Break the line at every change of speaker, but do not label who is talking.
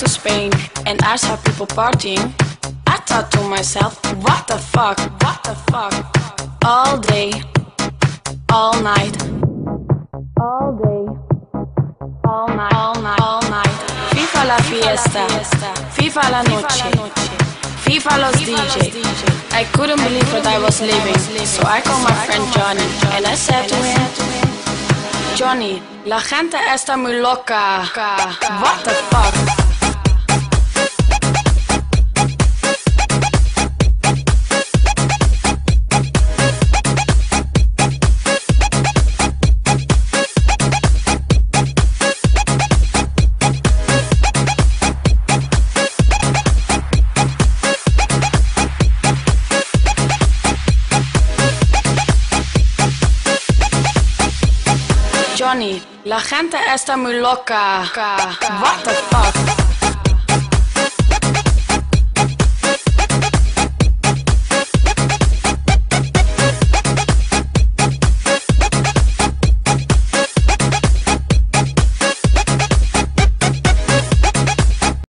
to Spain and I saw people partying, I thought to myself, what the fuck, what the fuck? All day, all night, all day, all night, all night, all night. Viva la fiesta, viva la noche, viva los DJ. I couldn't believe what I was living, so I called my friend Johnny and I said to him, Johnny, la gente está muy loca. What the fuck? Johnny, la gente está muy loca. What the fuck?